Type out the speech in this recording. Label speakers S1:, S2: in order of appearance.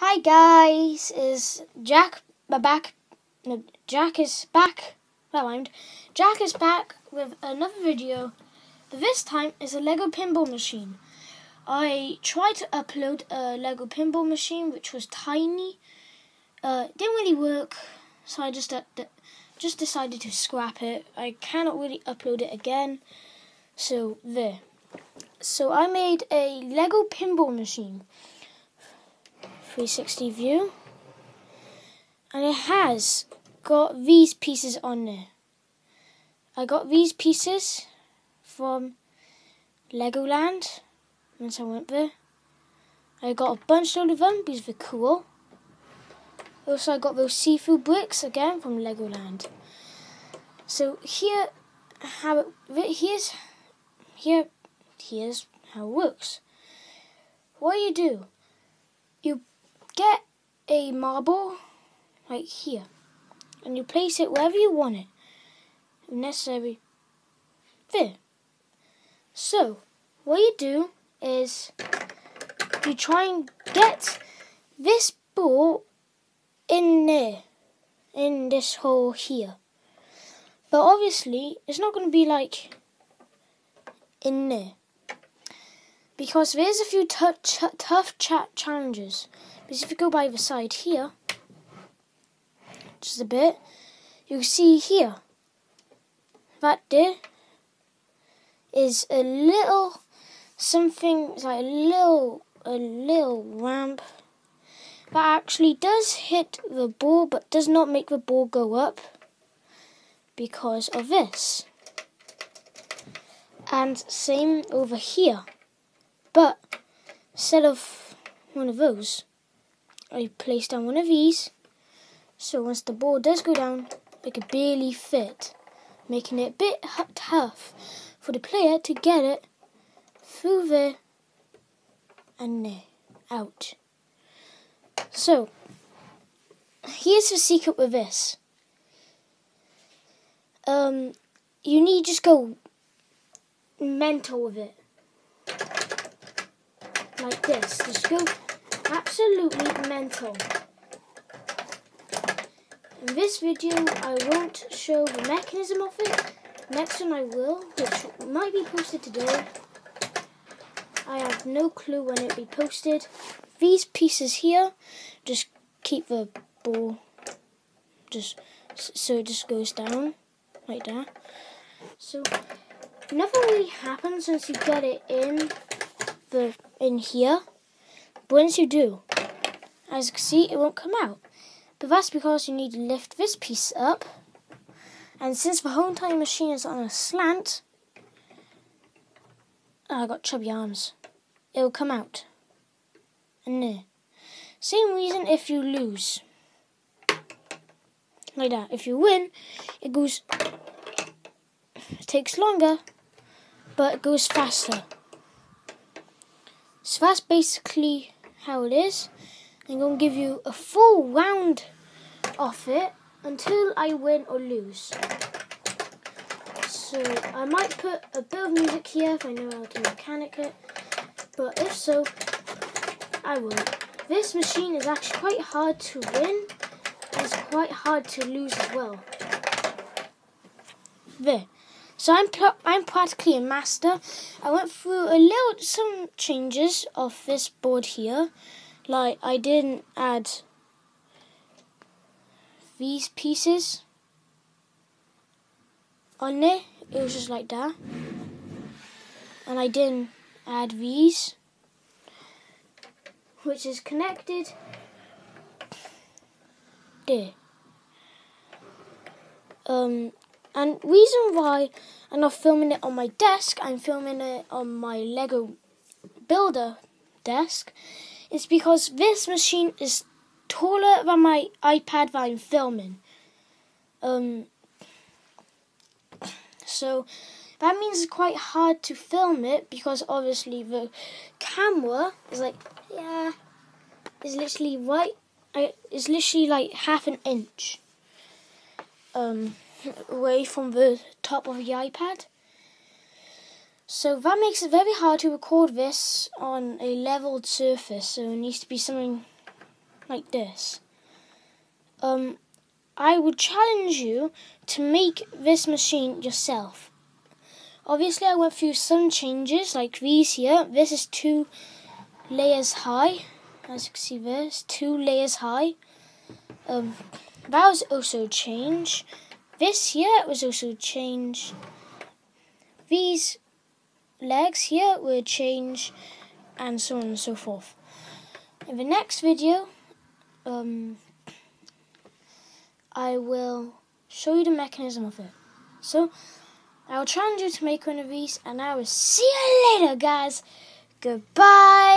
S1: Hi guys, is Jack back? No, Jack is back. That rhymed. Jack is back with another video. This time is a Lego pinball machine. I tried to upload a Lego pinball machine which was tiny. Uh, didn't really work, so I just uh, just decided to scrap it. I cannot really upload it again. So there. So I made a Lego pinball machine. 360 view. And it has got these pieces on there. I got these pieces from Legoland once I went there. I got a bunch of them because they're cool. Also, I got those seafood bricks again from Legoland. So here, how it, here's here, here's how it works. What you do, you get a marble right here, and you place it wherever you want it. If necessary, there. So, what you do is you try and get this ball in there, in this hole here. But obviously, it's not going to be like in there. Because there's a few tough chat challenges. Because if you go by the side here, just a bit, you see here, that there is a little something, like a little, a little ramp that actually does hit the ball but does not make the ball go up because of this. And same over here. But instead of one of those, I place down one of these. So once the ball does go down, it can barely fit, making it a bit tough for the player to get it through there and there, out. So, here's the secret with this. Um, you need just go mental with it. Like this. Just go absolutely mental. In this video, I won't show the mechanism of it. Next one I will, which might be posted today. I have no clue when it'll be posted. These pieces here, just keep the ball, just so it just goes down like that. So nothing really happens once you get it in the in here. But once you do, as you can see, it won't come out. But that's because you need to lift this piece up. And since the whole entire machine is on a slant, ah, oh, I got chubby arms. It'll come out. And there. Same reason if you lose. Like that. If you win, it goes it takes longer, but it goes faster. So that's basically how it is. I'm going to give you a full round of it until I win or lose. So I might put a bit of music here if I know how to mechanic it, but if so, I will. This machine is actually quite hard to win, it's quite hard to lose as well. There. So I'm I'm practically a master. I went through a little some changes of this board here, like I didn't add these pieces on there. It was just like that, and I didn't add these, which is connected there. Um, and reason why I'm not filming it on my desk, I'm filming it on my Lego Builder desk, is because this machine is taller than my iPad that I'm filming. Um, so that means it's quite hard to film it because obviously the camera is like yeah, is literally right. It's literally like half an inch. Um away from the top of the iPad. So that makes it very hard to record this on a leveled surface. So it needs to be something like this. Um, I would challenge you to make this machine yourself. Obviously, I went through some changes like these here. This is two layers high. As you can see, this two layers high. Um, that was also changed. This here was also changed. These legs here were changed, and so on and so forth. In the next video, um, I will show you the mechanism of it. So, I will challenge you to make one of these, and I will see you later, guys. Goodbye.